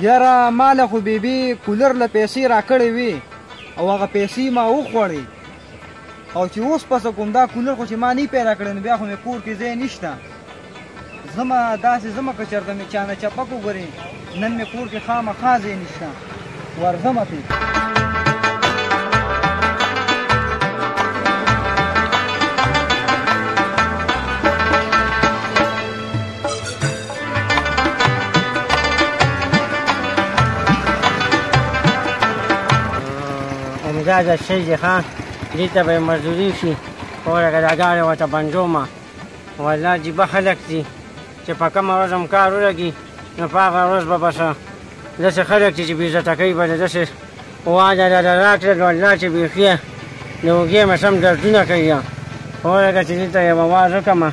یاره ما له خو بی بی کولر له پیسې راکړې وي او هغه پیسې ما وخوړې او چې اوس پس کوم دا کولر خو چې ما نه پیدا کړی نو بیا خو مې کور کې ځای نشته زما داسې زما که چېرته مې چانه چپک وګورې نن مې کور کې خامخا ځای نشته ورځمه پې همدا د شي دي ښه دې ته به یې مزدوري شي وګوره که دا ګاډی ورته بندوم والله عجیبه خلک دي چې په کومه ورځ هم کار ولګي نو په هغه ورځ به بس داسې خلک دي چې بې عزته کوي به داسې واده راله راکړل والله چې بیخي د اوږې مې سم دردونه کوي وګوره که چې دلته یو اواز وکړم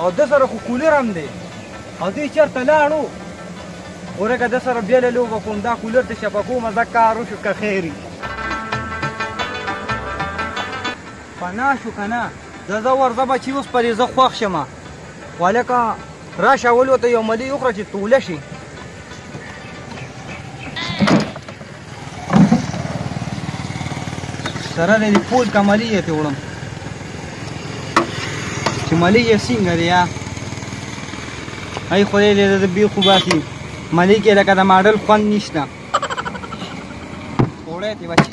او ده سره خو کولر هم دی او دی چرته لاړو ورګه ده سره بیل لوبه کوم دا کولر ته چپه کوم ځکه کار وشو که خیری پناه شو کنه زه زه ورځه به چې اوس پرې زه خوښ شم والکه راشه اول ورته یو ملي وخوره چې توله شي سره دې پول کمالي یې ته وړم چې ملي یې څنګه دی یا هی خو دې دې بي خو باسي ملي کې لکه د ماډل خوند نشته وړه دې بچي